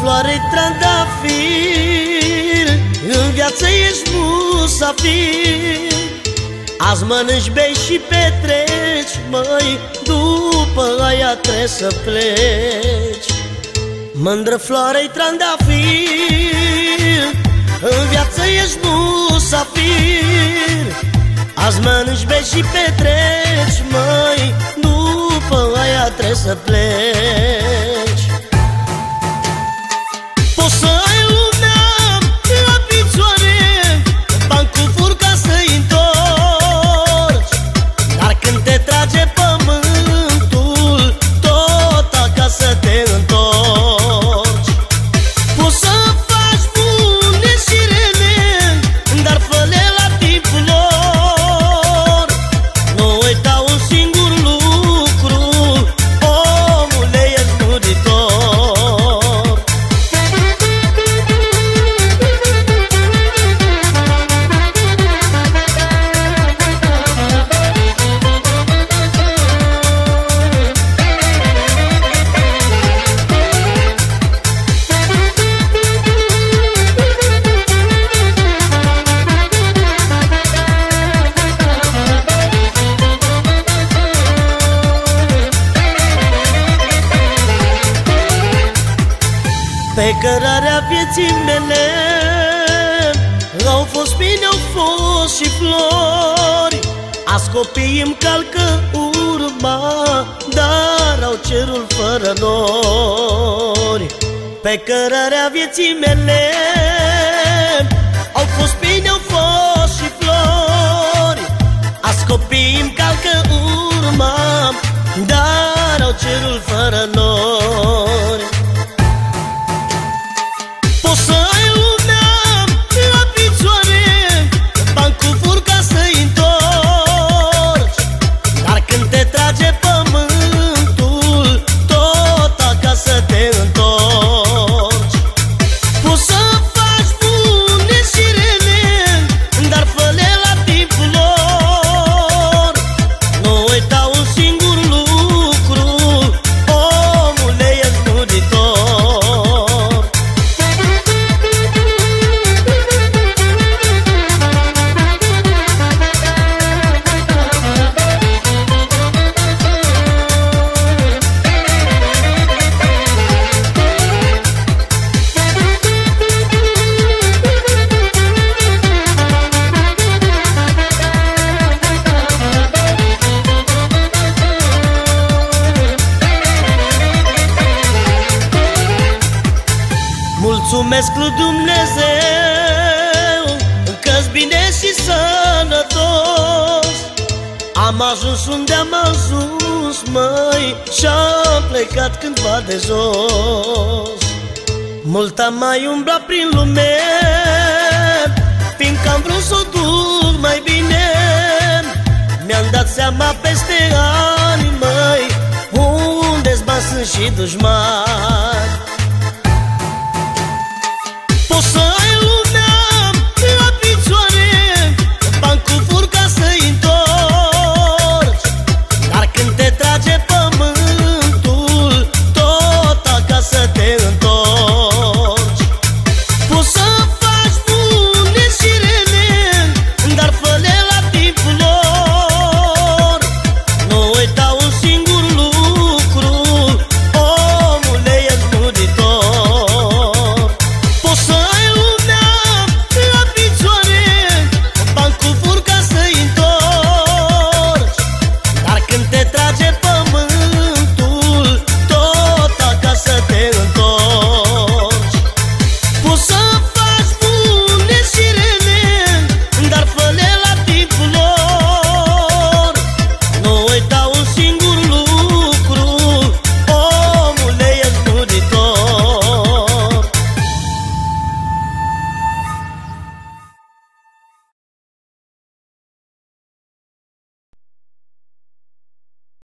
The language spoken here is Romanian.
floare trandafir În viață ești musafir. Azi mănânci, bei și petreci Măi, după aia trebuie să pleci. Mândră floare trandafir În viață ești musafir. Azi mănânci, bei și petreci Măi, după aia trebuie să pleci Wilson Pe cărarea vieții mele. Au fost bine, au fost și flori. Azi copiii îmi calcă urma Dar au cerul fără nori. Pe cărarea vieții mele Au fost bine, au fost și flori. Azi copiii îmi calcă urma Dar au cerul fără nori Mulțumesc lui Dumnezeu că bine și sănătos. Am ajuns unde am ajuns, măi Și-am plecat cândva de jos. Mult am mai umblat prin lume Fiindcă am vrut să o duc mai bine. Mi-am dat seama peste ani, măi Unde-s bani sunt și dușmani poção